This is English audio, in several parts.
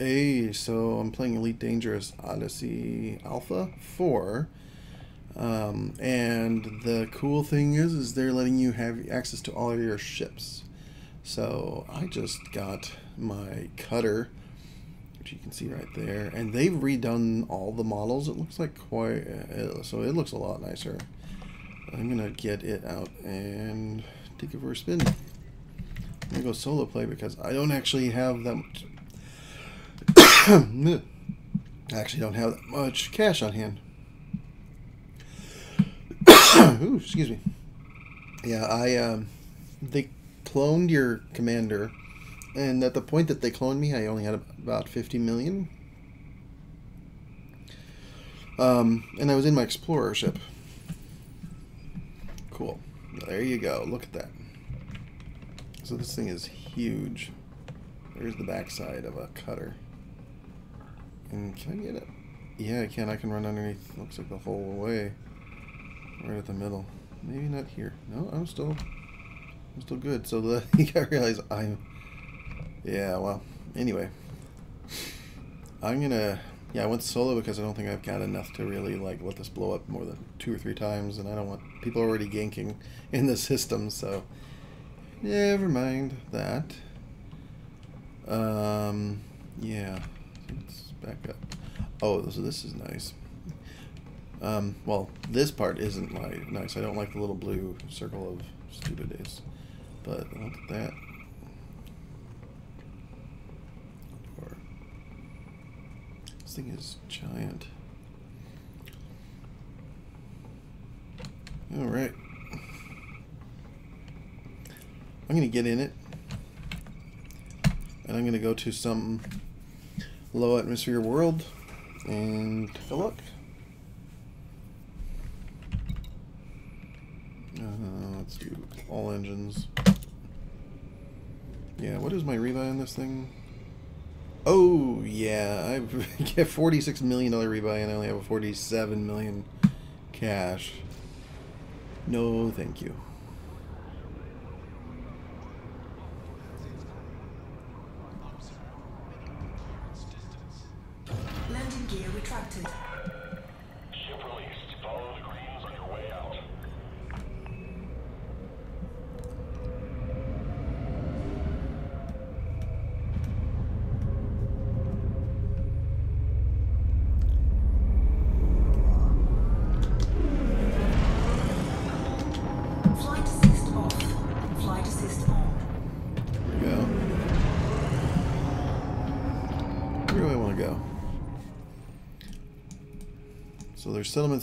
Hey, so I'm playing Elite Dangerous Odyssey Alpha 4. Um, and the cool thing is, is they're letting you have access to all of your ships. So I just got my cutter, which you can see right there, and they've redone all the models. It looks like quite, uh, so it looks a lot nicer. I'm gonna get it out and take it for a spin. I'm gonna go solo play because I don't actually have that much I actually don't have that much cash on hand. Ooh, excuse me. Yeah, I um, they cloned your commander, and at the point that they cloned me, I only had about fifty million. Um, and I was in my explorer ship. Cool. There you go. Look at that. So this thing is huge. There's the backside of a cutter. And can I get it? Yeah, I can. I can run underneath. Looks like the whole way. Right at the middle. Maybe not here. No, I'm still... I'm still good. So the, gotta realize I'm... Yeah, well, anyway. I'm gonna... Yeah, I went solo because I don't think I've got enough to really, like, let this blow up more than two or three times, and I don't want... People already ganking in the system, so... Never mind that. Um, yeah. Let's back up. Oh, so this is nice. Um, well, this part isn't like nice. I don't like the little blue circle of stupidness. But look at that. This thing is giant. All right. I'm going to get in it. And I'm going to go to some low atmosphere world and take a look. Uh, let's do all engines. Yeah, what is my rebuy on this thing? Oh, yeah, I get $46 million rebuy and I only have a 47 million cash. No, thank you.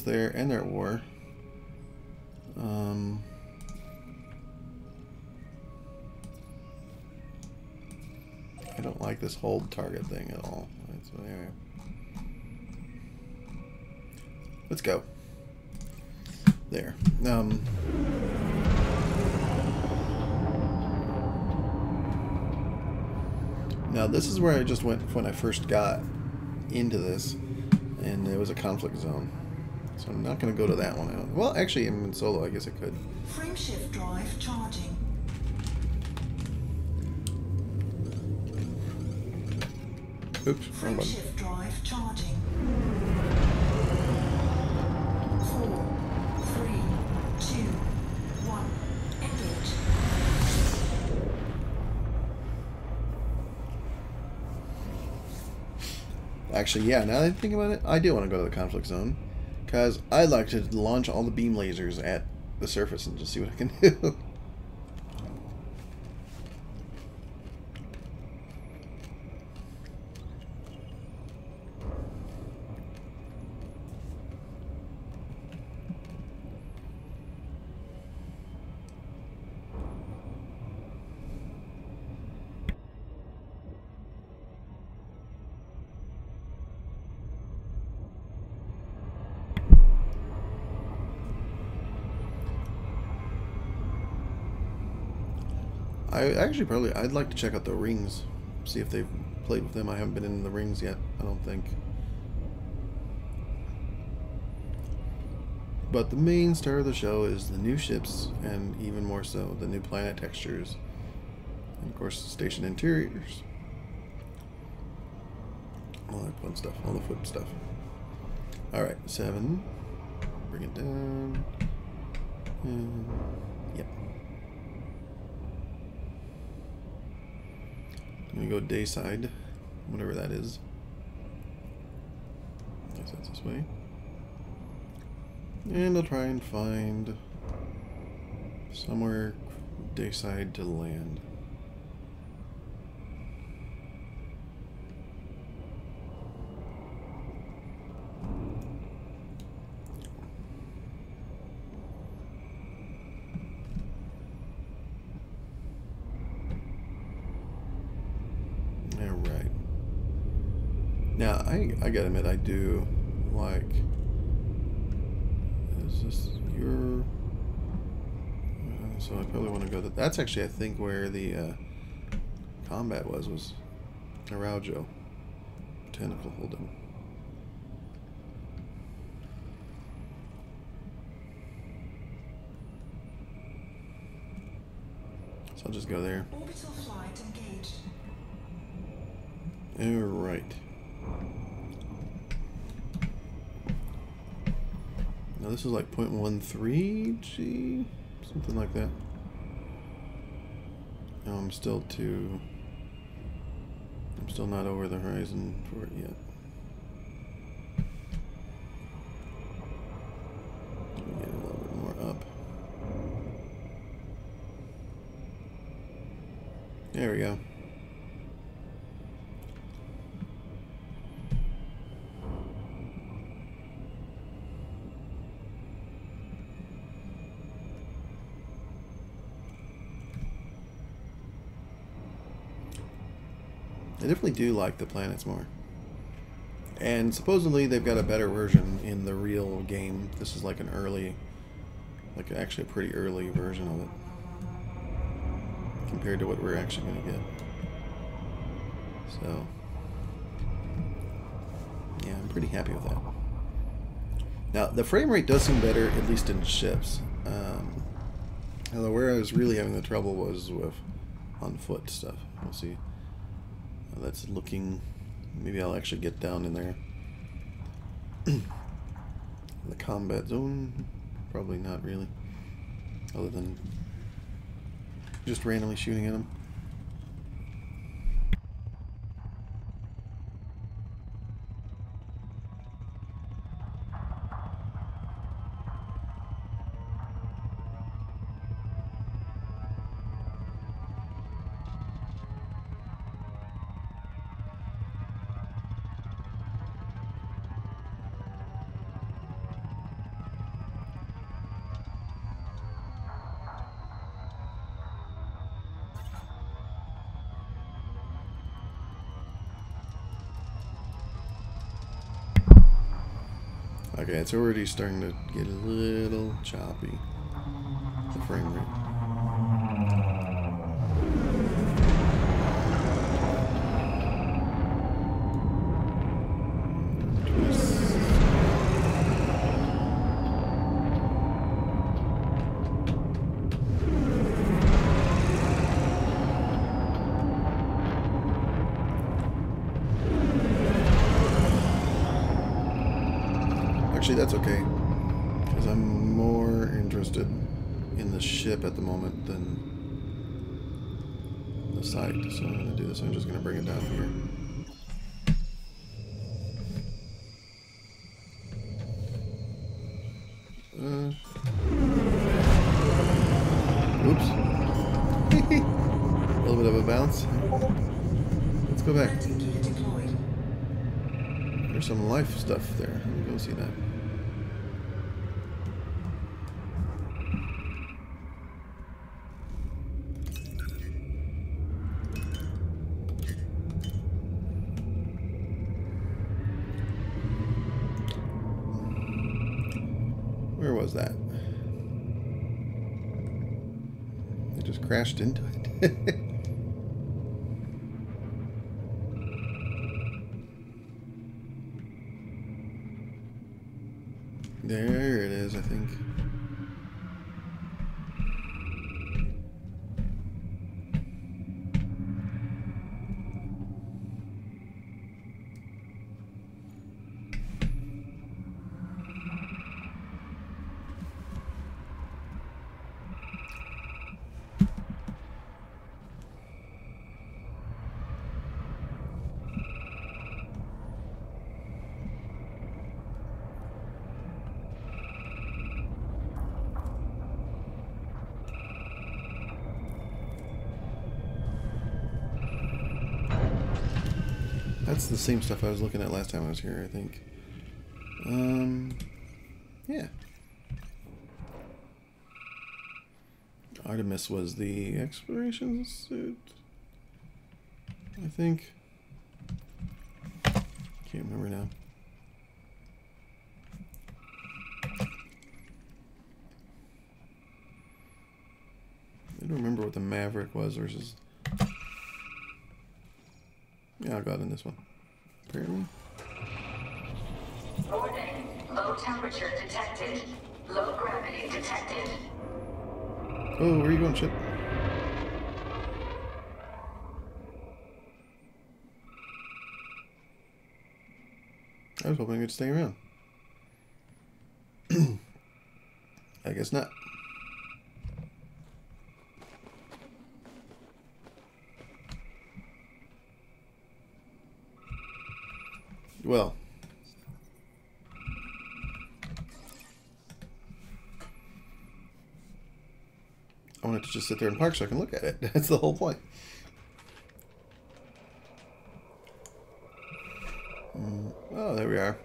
There, and they're at war. Um, I don't like this hold target thing at all. So anyway. Let's go. There. Um, now this is where I just went when I first got into this and it was a conflict zone. So I'm not going to go to that one. Well, actually, I'm in solo. I guess I could. Frameshift drive charging. Oops, wrong button. drive charging. Four, three, two, one. Engage. Actually, yeah, now that I think about it, I do want to go to the conflict zone. Because I'd like to launch all the beam lasers at the surface and just see what I can do. I actually probably I'd like to check out the rings, see if they've played with them. I haven't been in the rings yet. I don't think. But the main star of the show is the new ships, and even more so, the new planet textures, and of course, station interiors. All that fun stuff, all the foot stuff. Alright, seven. Bring it down. And, yep. I'm gonna go dayside, whatever that is. I guess that's this way. And I'll try and find somewhere dayside to land. Alright. Now, I, I gotta admit, I do like. Is this your. Uh, so I probably want to go. That, that's actually, I think, where the uh, combat was, was Araujo. Tentacle holding. So I'll just go there. Orbital flight engaged. Alright. Now this is like 0.13 G? Something like that. No, I'm still too... I'm still not over the horizon for it yet. Get a little bit more up. There we go. Definitely do like the planets more. And supposedly they've got a better version in the real game. This is like an early, like actually a pretty early version of it. Compared to what we're actually going to get. So, yeah, I'm pretty happy with that. Now, the frame rate does seem better, at least in ships. Um, although where I was really having the trouble was with on foot stuff. We'll see. That's looking. Maybe I'll actually get down in there. In the combat zone, probably not really. Other than just randomly shooting at them. Okay, it's already starting to get a little choppy. The frame rate. So I'm just going to bring it down here. Uh, oops. a little bit of a bounce. Let's go back. There's some life stuff there. Let me go see that. Where was that? It just crashed into it. There it is, I think. That's the same stuff I was looking at last time I was here, I think. Um, yeah. Artemis was the exploration suit. I think. Can't remember now. I don't remember what the Maverick was versus. Yeah, I'll go got in this one. Apparently. Warning. Low temperature detected. Low gravity detected. Oh, where are you going, Chip? I was hoping could stay around. I guess not. Well. I wanted to just sit there and park so I can look at it. That's the whole point. Mm, Oh, there we are.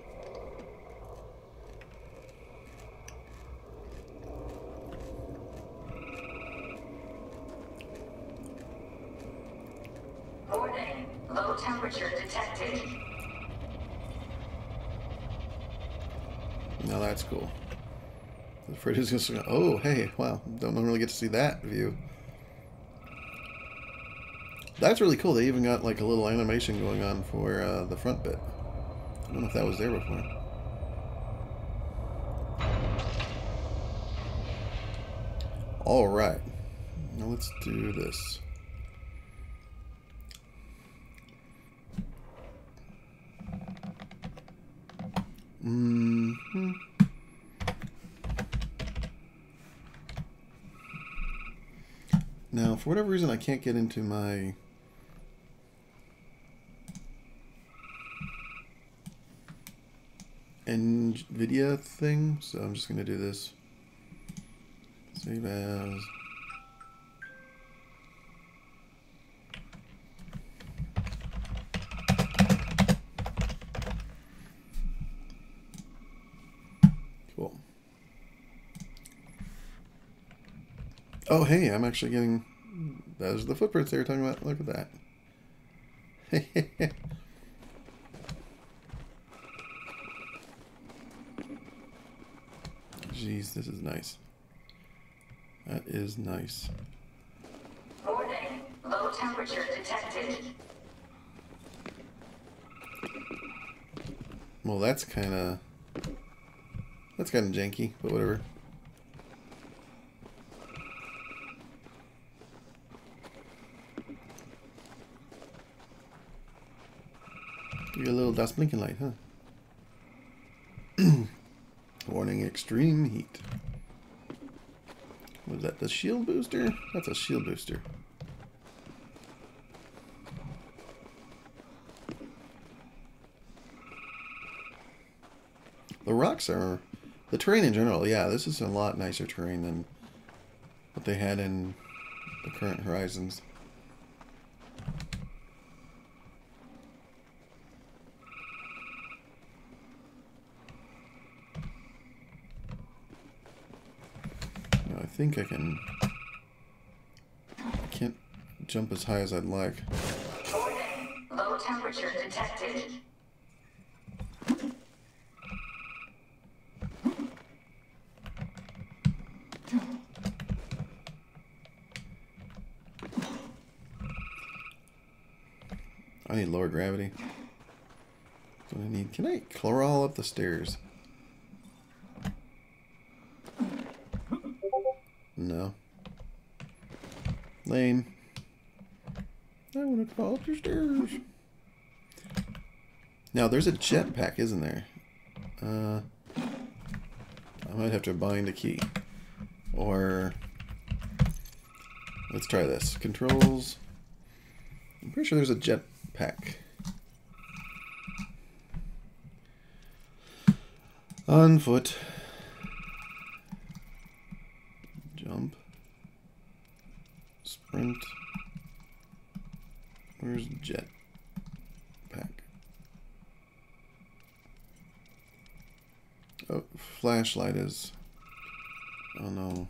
Warning. Low temperature detected. Now that's cool. Freddy's just going, oh, hey, wow, don't really get to see that view. That's really cool. They even got like a little animation going on for uh, the front bit. I don't know if that was there before. All right, now let's do this. hmm Now, for whatever reason, I can't get into my. NVIDIA thing, so I'm just going to do this. Save as. Oh, hey, I'm actually getting. Those are the footprints they were talking about. Look at that. Jeez, this is nice. That is nice. Warning. Low temperature detected. Well, that's kind of. That's kind of janky, but whatever. A little dust blinking light, huh? Warning extreme heat. Was that the shield booster? That's a shield booster. The rocks are the terrain in general. Yeah, this is a lot nicer terrain than what they had in the current Horizons. Think I can. I can't jump as high as I'd like. Warning. Low temperature detected. I need lower gravity. That's what I need. Can I crawl up the stairs? No. Lame. I want to crawl up the stairs. Now, there's a jetpack, isn't there? Uh, I might have to bind a key. Or... Let's try this. Controls... I'm pretty sure there's a jetpack. On foot. Jump. Sprint. Where's jet pack? Flashlight is. Oh no.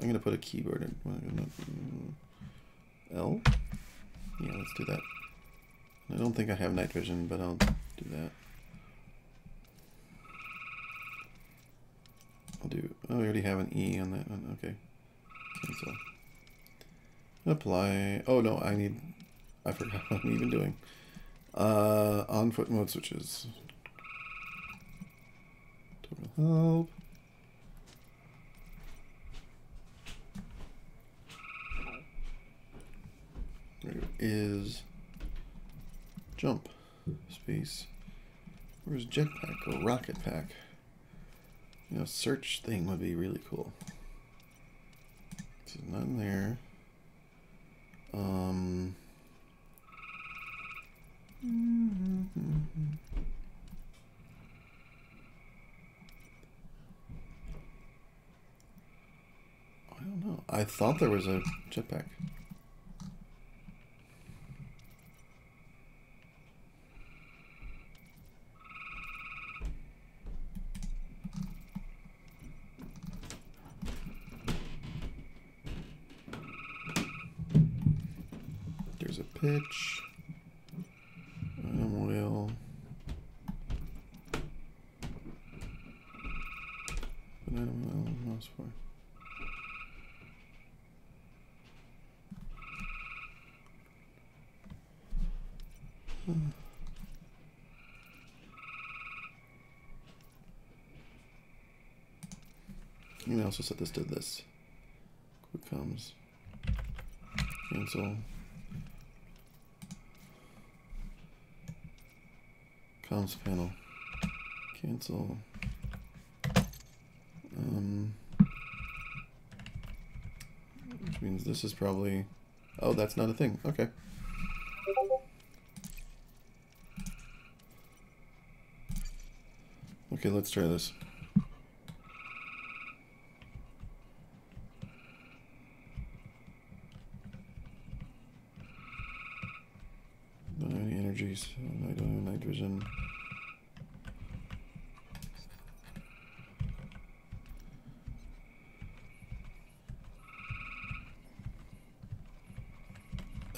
I'm gonna put a keyboard in. L? Yeah, let's do that. I don't think I have night vision, but I'll do that. I'll do. Oh, I already have an E on that one. Okay. Cancel. Apply. Oh no, I need. I forgot what I'm even doing. Uh, on foot mode switches. Help. There is jump space. Where's jetpack or rocket pack? You know, search thing would be really cool. So none there. Um. I don't know. I thought there was a jetpack. There's a pitch. Item oil. Banana oil, mouse for. You can also set this to this. Quick comms. Cancel. Comms panel. Cancel. Um, which means this is probably. Oh, that's not a thing. Okay. Okay, let's try this. Don't have any energies. I don't have night vision.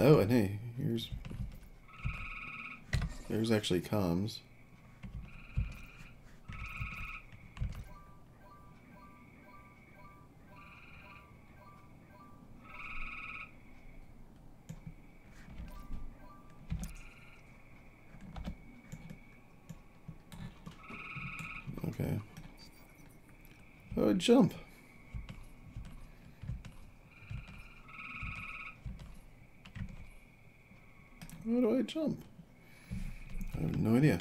Oh, and hey, here's there's actually comms. Okay. Oh, jump. How do I jump? I have no idea.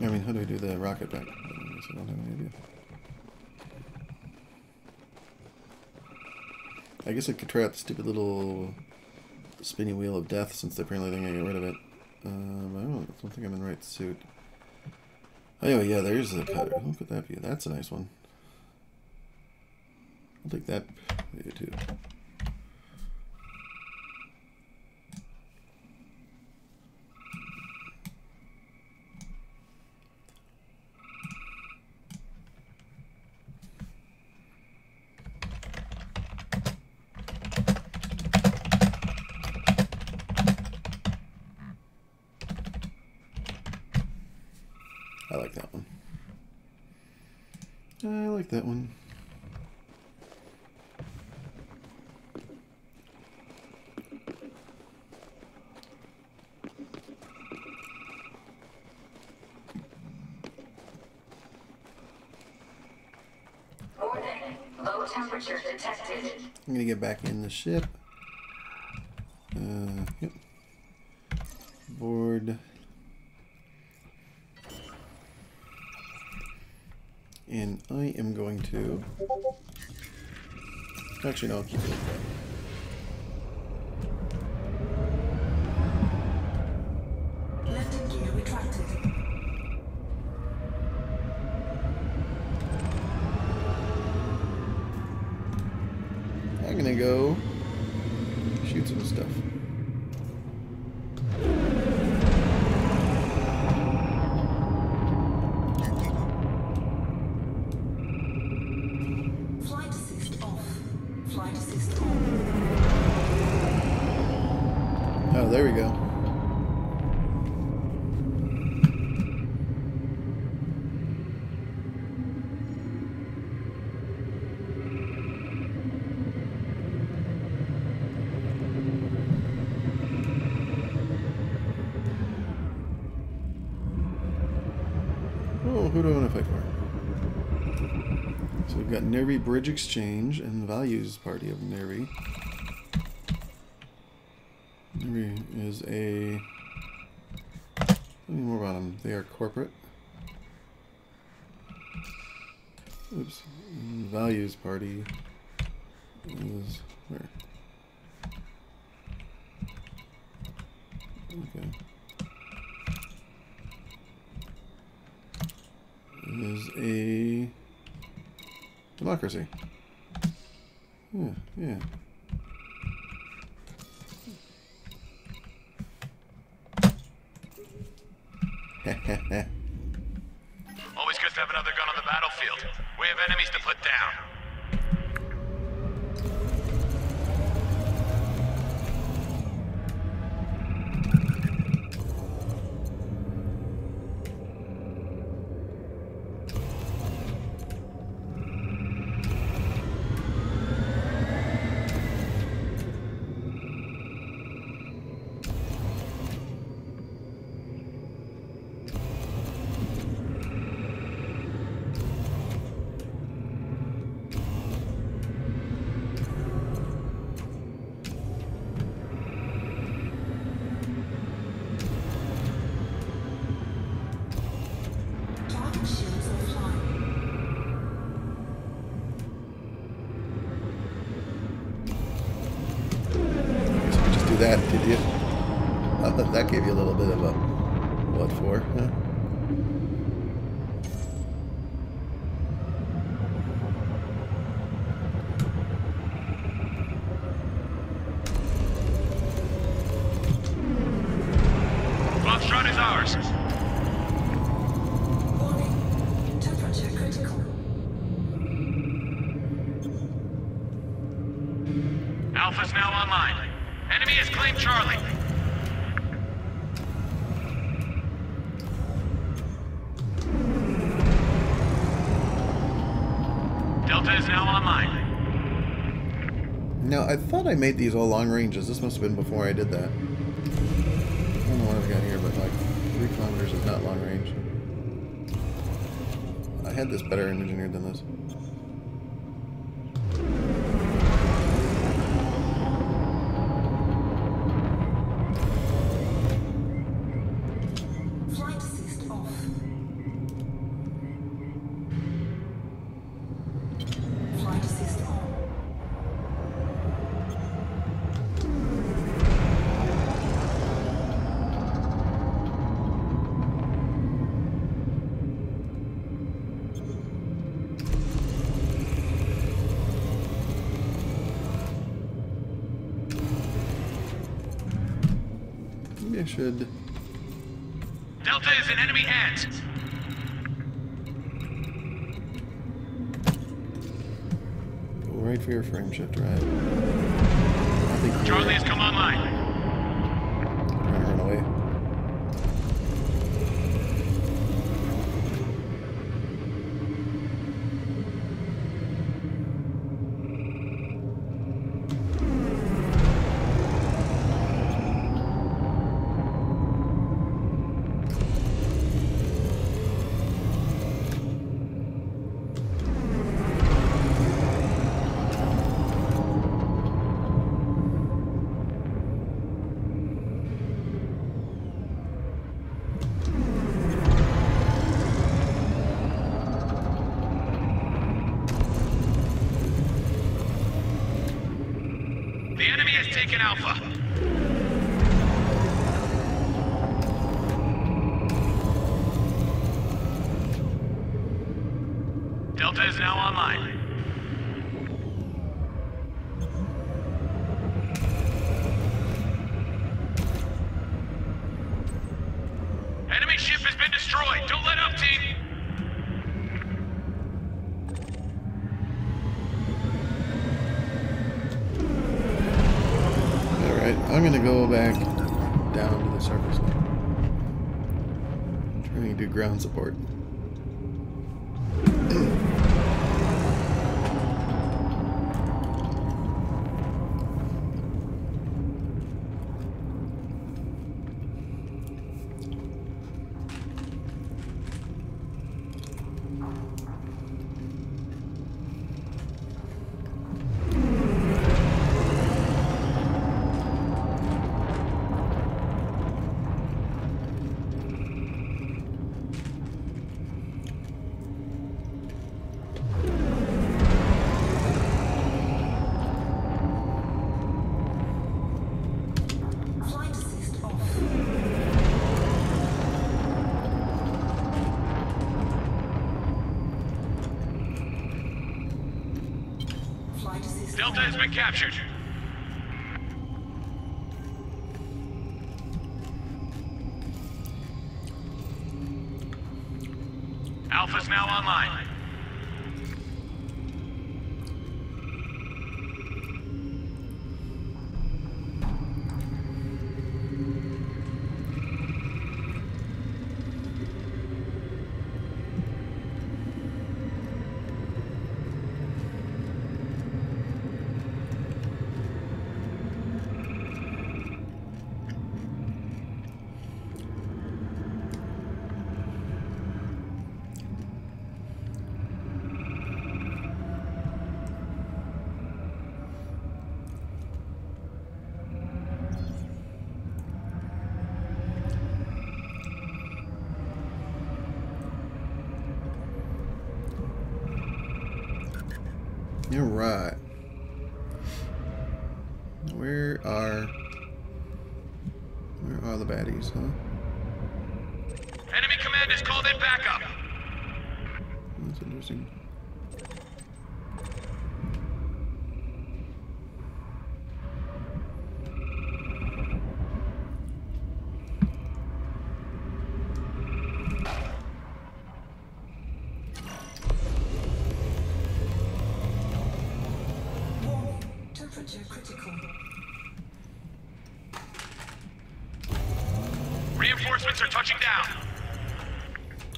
I mean, how do I do the rocket back? I don't have any idea. I guess I could try out the stupid little spinning wheel of death since apparently they're gonna get rid of it. Um, I don't, I don't think I'm in the right suit. Oh yeah, there's the cutter. Look at that view. That's a nice one. I'll take that view too. I like that one. I like that one. Warning. Low temperature detected. I'm gonna get back in the ship. Uh, yep. Board. And I am going to. Actually, no, I'll keep it who do I want to fight for? So we've got Nervi Bridge Exchange and Values Party of Nervi. Nervi is a... Tell me more about them. They are corporate. Oops. And Values Party is... Where? Okay. Is a democracy. Yeah, yeah. Always good to have another gun on the battlefield. We have enemies to put down. Target shields offline. Guess we just do that, did you? I thought that gave you a little bit of a what for, huh? Foxtrot is ours. Warning. Temperature critical. Alpha's now online. Enemy has claimed Charlie. Delta is now online. Now, I made these all long ranges. This must have been before I did that. I don't know what I've got here, but like three kilometers is not long range. I had this better engineered than this. Should. Delta is in enemy hands. Go right for your frame shift right. Charlie has come online. trying to run away. The enemy has taken Alpha. Support. Delta has been captured. Alpha's now online. You're right. Where are where are the baddies, huh? Enemy command has called in backup. That's interesting. Warning. Temperature critical. Reinforcements are touching down.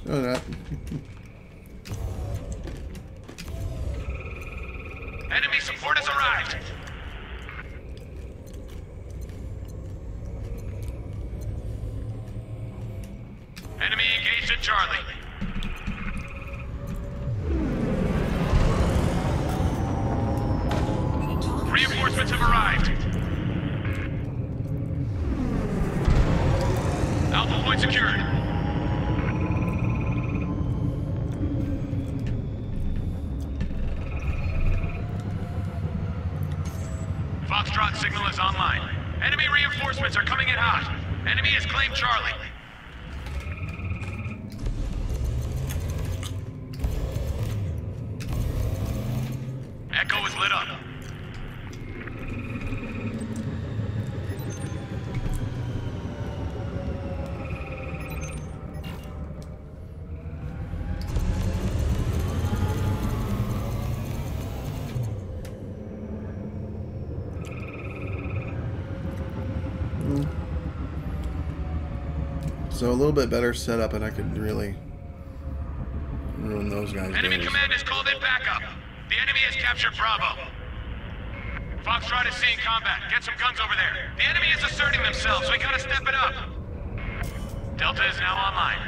Oh, that. lit up. So a little bit better setup, and I could really ruin those guys' Enemy days. command has called in backup. The enemy has captured Bravo. Foxtrot is seeing combat. Get some guns over there. The enemy is asserting themselves. We gotta step it up. Delta is now online.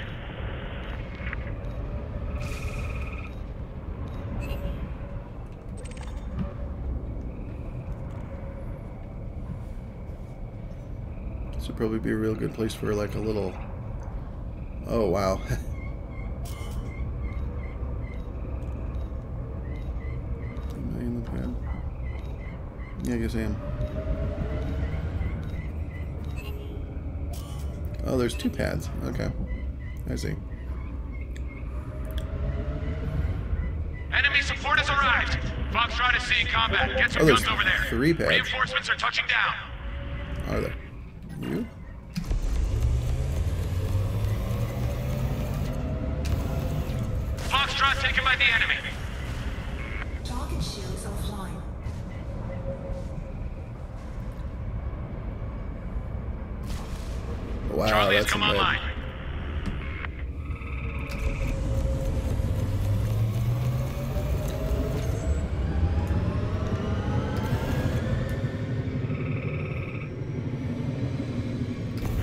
This would probably be a real good place for like a little. Oh wow. Am I in the pad? Yeah, I guess I am. Oh, there's two pads. Okay, I see. Enemy support has arrived. Foxtrot is seeing combat. Get some Oh, guns over there. three pads. Reinforcements are touching down. Are they? You? Foxtrot taken by the enemy. Has come online.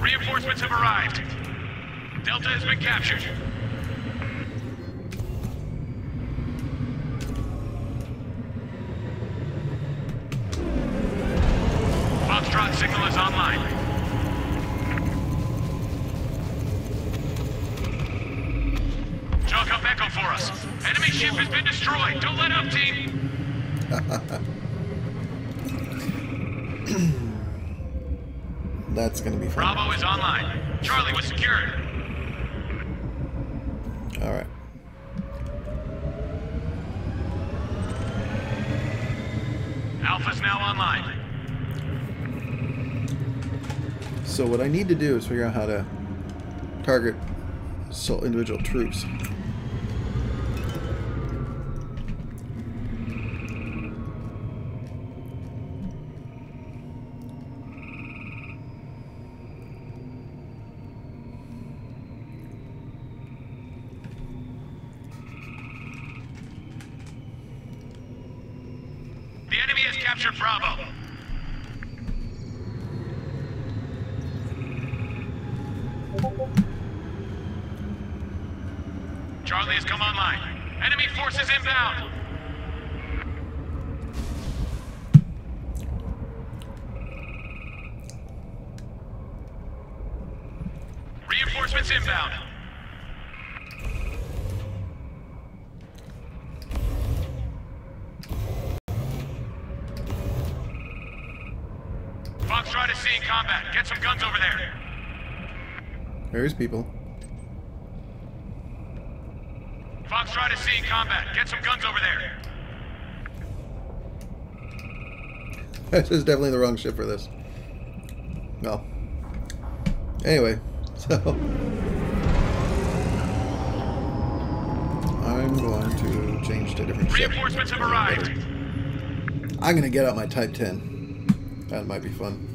Reinforcements have arrived. Delta has been captured. Foxtrot signal is online. Chalk up Echo for us. Enemy ship has been destroyed. Don't let up, team. That's gonna be fun. Bravo is online. Charlie was secured. All right. Alpha Alpha's now online. So what I need to do is figure out how to target so individual troops. The enemy has captured Bravo. Charlie has come online. Enemy forces inbound. Reinforcements inbound. Foxtrot is seeing combat. Get some guns over there. There's people. Fox Foxtrot is seeing combat. Get some guns over there. This is definitely the wrong ship for this. Well. Anyway, so I'm going to change to a different ship. Reinforcements have arrived. I'm gonna get out my Type 10. That might be fun.